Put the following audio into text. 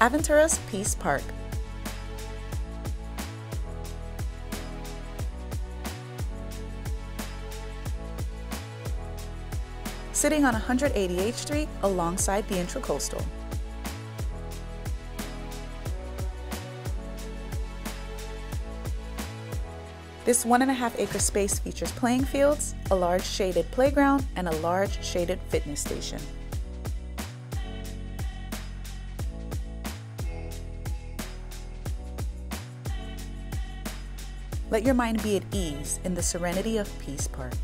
Aventura's Peace Park. Sitting on 188th Street alongside the Intracoastal. This one and a half acre space features playing fields, a large shaded playground, and a large shaded fitness station. Let your mind be at ease in the serenity of Peace Park.